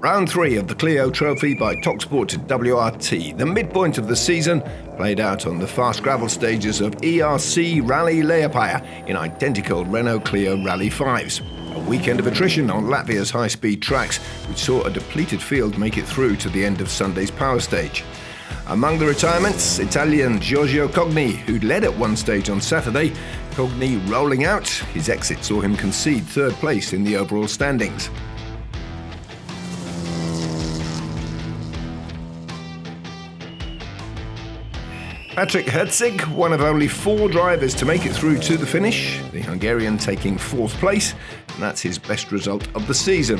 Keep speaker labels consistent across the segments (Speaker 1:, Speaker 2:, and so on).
Speaker 1: Round three of the Clio Trophy by Toksport WRT, the midpoint of the season, played out on the fast gravel stages of ERC Rally Liepaja in identical Renault Clio Rally 5s. A weekend of attrition on Latvia's high speed tracks, which saw a depleted field make it through to the end of Sunday's power stage. Among the retirements, Italian Giorgio Cogni, who led at one stage on Saturday. Cogni rolling out, his exit saw him concede third place in the overall standings. Patrik Herczig, one of only four drivers to make it through to the finish, the Hungarian taking fourth place, and that's his best result of the season.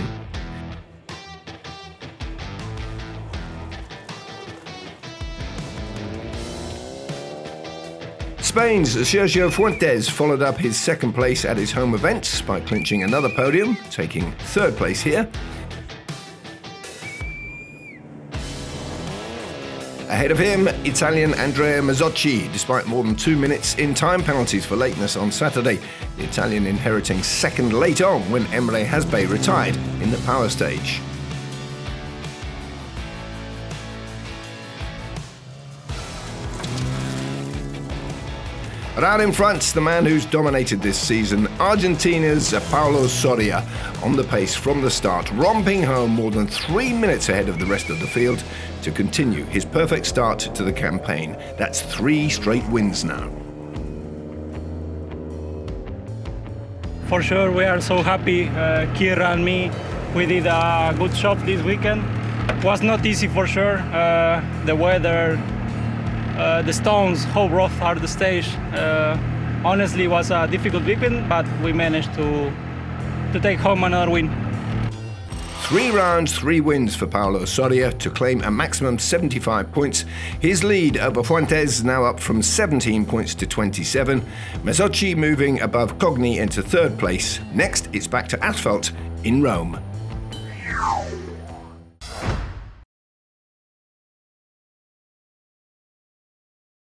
Speaker 1: Spain's Sergio Fuentes followed up his second place at his home event by clinching another podium, taking third place here. Ahead of him, Italian Andrea Mazzocchi, despite more than two minutes in time penalties for lateness on Saturday. The Italian inheriting second late on when Emre Hasbay retired in the power stage. Around in front, the man who's dominated this season, Argentina's Paulo Soria, on the pace from the start, romping home more than three minutes ahead of the rest of the field to continue his perfect start to the campaign. That's three straight wins now.
Speaker 2: For sure, we are so happy, uh, Kira and me. We did a good job this weekend. It was not easy for sure. Uh, the weather, uh, the stones, how rough are the stage. Uh, honestly, was a difficult weekend, but we managed to to take home another win.
Speaker 1: Three rounds, three wins for Paulo Soria to claim a maximum 75 points. His lead over Fuentes now up from 17 points to 27. Mazzocchi moving above Cogni into third place. Next, it's back to asphalt in Rome.